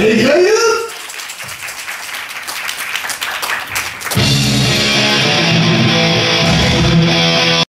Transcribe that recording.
E io